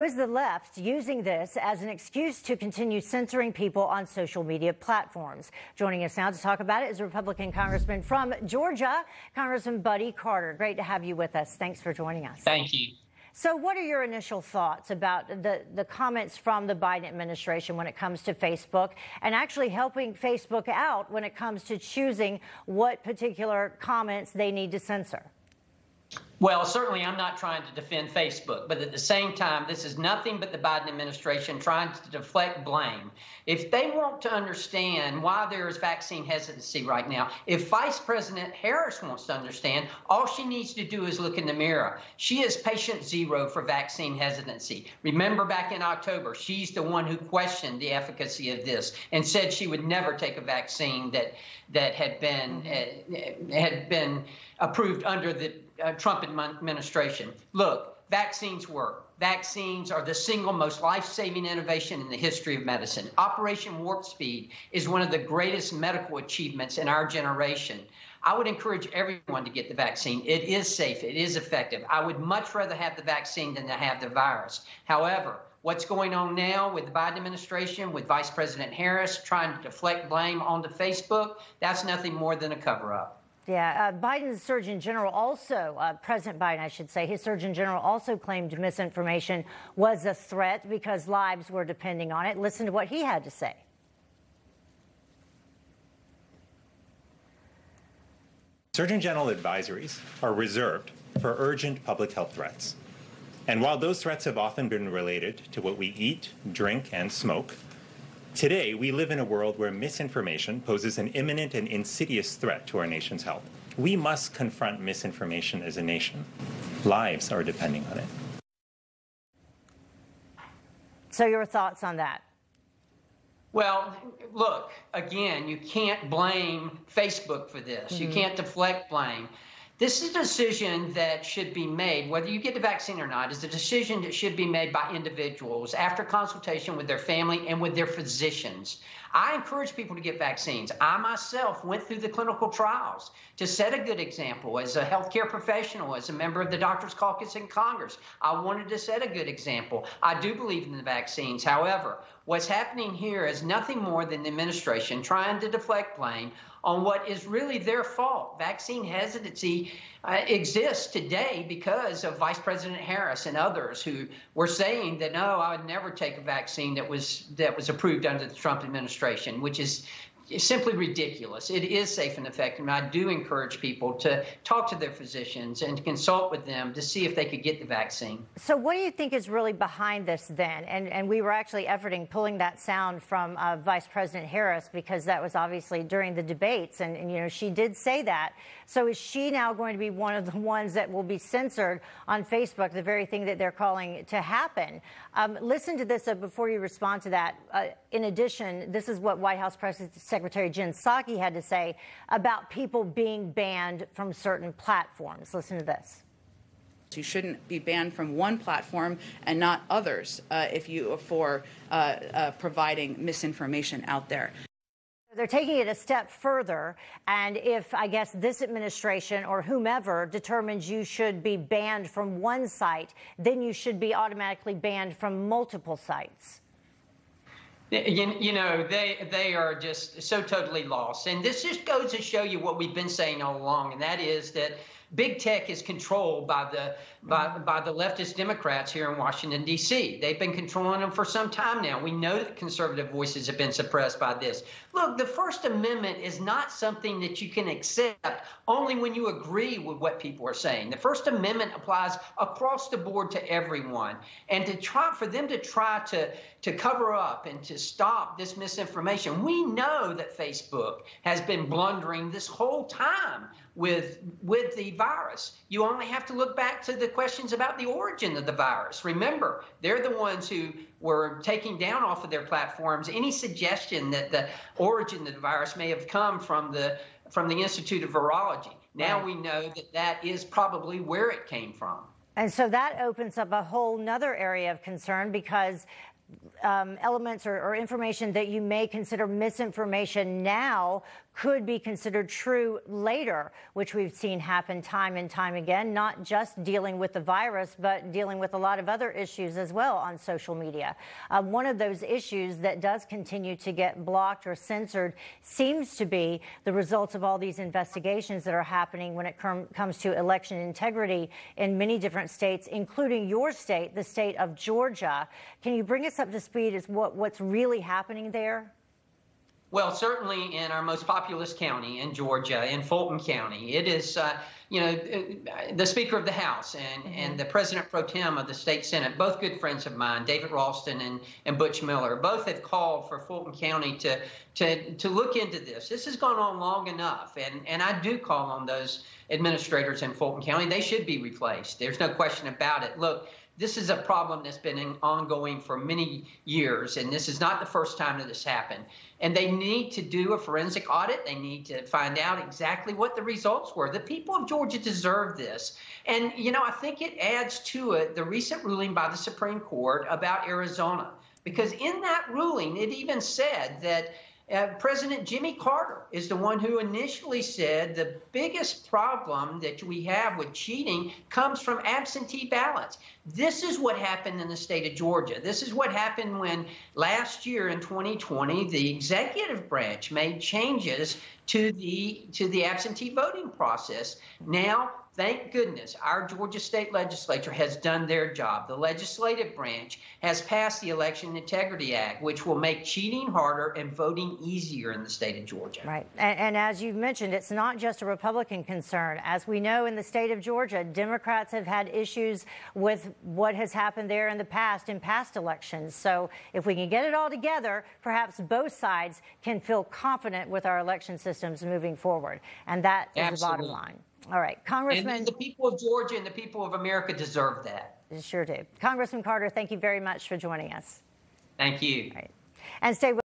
Is the left using this as an excuse to continue censoring people on social media platforms? Joining us now to talk about it is Republican Congressman from Georgia, Congressman Buddy Carter. Great to have you with us. Thanks for joining us. Thank you. So, what are your initial thoughts about the, the comments from the Biden administration when it comes to Facebook and actually helping Facebook out when it comes to choosing what particular comments they need to censor? Well, certainly I'm not trying to defend Facebook, but at the same time, this is nothing but the Biden administration trying to deflect blame. If they want to understand why there is vaccine hesitancy right now, if Vice President Harris wants to understand, all she needs to do is look in the mirror. She is patient zero for vaccine hesitancy. Remember back in October, she's the one who questioned the efficacy of this and said she would never take a vaccine that that had been uh, had been approved under the uh, Trump administration. Look, vaccines work. Vaccines are the single most life saving innovation in the history of medicine. Operation Warp Speed is one of the greatest medical achievements in our generation. I would encourage everyone to get the vaccine. It is safe, it is effective. I would much rather have the vaccine than to have the virus. However, what's going on now with the Biden administration, with Vice President Harris trying to deflect blame onto Facebook, that's nothing more than a cover up. Yeah, uh, Biden's Surgeon General also, uh, President Biden, I should say, his Surgeon General also claimed misinformation was a threat because lives were depending on it. Listen to what he had to say. Surgeon General advisories are reserved for urgent public health threats. And while those threats have often been related to what we eat, drink, and smoke, Today, we live in a world where misinformation poses an imminent and insidious threat to our nation's health. We must confront misinformation as a nation. Lives are depending on it. So, your thoughts on that? Well, look, again, you can't blame Facebook for this. Mm-hmm. You can't deflect blame. This is a decision that should be made, whether you get the vaccine or not, is a decision that should be made by individuals after consultation with their family and with their physicians. I encourage people to get vaccines. I myself went through the clinical trials to set a good example as a healthcare professional, as a member of the Doctors Caucus in Congress. I wanted to set a good example. I do believe in the vaccines. However, what's happening here is nothing more than the administration trying to deflect blame on what is really their fault. Vaccine hesitancy uh, exists today because of Vice President Harris and others who were saying that no, I would never take a vaccine that was that was approved under the Trump administration, which is simply ridiculous. It is safe and effective. And I do encourage people to talk to their physicians and consult with them to see if they could get the vaccine. So, what do you think is really behind this then? And, and we were actually efforting pulling that sound from uh, Vice President Harris because that was obviously during the debates. And, and, you know, she did say that. So, is she now going to be one of the ones that will be censored on Facebook, the very thing that they're calling to happen? Um, listen to this uh, before you respond to that. Uh, in addition, this is what White House Press Secretary Jen Psaki had to say about people being banned from certain platforms. Listen to this. You shouldn't be banned from one platform and not others uh, if you for uh, uh, providing misinformation out there. They're taking it a step further, and if I guess this administration or whomever determines you should be banned from one site, then you should be automatically banned from multiple sites. You, you know, they they are just so totally lost. And this just goes to show you what we've been saying all along, and that is that big tech is controlled by the by, mm-hmm. by the leftist Democrats here in Washington D.C. They've been controlling them for some time now. We know that conservative voices have been suppressed by this. Look, the First Amendment is not something that you can accept only when you agree with what people are saying. The First Amendment applies across the board to everyone, and to try for them to try to to cover up and to stop this misinformation. We know that Facebook has been blundering this whole time with with the virus. You only have to look back to the questions about the origin of the virus. Remember, they're the ones who were taking down off of their platforms any suggestion that the origin of the virus may have come from the from the Institute of Virology. Now right. we know that that is probably where it came from. And so that opens up a whole nother area of concern because um, elements or, or information that you may consider misinformation now could be considered true later, which we've seen happen time and time again, not just dealing with the virus, but dealing with a lot of other issues as well on social media. Uh, one of those issues that does continue to get blocked or censored seems to be the results of all these investigations that are happening when it com- comes to election integrity in many different states, including your state, the state of Georgia. Can you bring us up to speed as what, what's really happening there? Well, certainly in our most populous county in Georgia, in Fulton County, it is, uh, you know, the Speaker of the House and, mm-hmm. and the President pro tem of the state Senate, both good friends of mine, David Ralston and, and Butch Miller, both have called for Fulton County to, to, to look into this. This has gone on long enough, and, and I do call on those administrators in Fulton County. They should be replaced. There's no question about it. Look, this is a problem that's been ongoing for many years, and this is not the first time that this happened. And they need to do a forensic audit. They need to find out exactly what the results were. The people of Georgia deserve this. And, you know, I think it adds to it the recent ruling by the Supreme Court about Arizona. Because in that ruling, it even said that uh, President Jimmy Carter is the one who initially said the biggest problem that we have with cheating comes from absentee ballots. This is what happened in the state of Georgia. This is what happened when last year in 2020 the executive branch made changes to the to the absentee voting process. Now Thank goodness our Georgia state legislature has done their job. The legislative branch has passed the Election Integrity Act, which will make cheating harder and voting easier in the state of Georgia. Right. And, and as you've mentioned, it's not just a Republican concern. As we know in the state of Georgia, Democrats have had issues with what has happened there in the past, in past elections. So if we can get it all together, perhaps both sides can feel confident with our election systems moving forward. And that is Absolutely. the bottom line. All right, Congressman. And the people of Georgia and the people of America deserve that. Sure do. Congressman Carter, thank you very much for joining us. Thank you. And stay with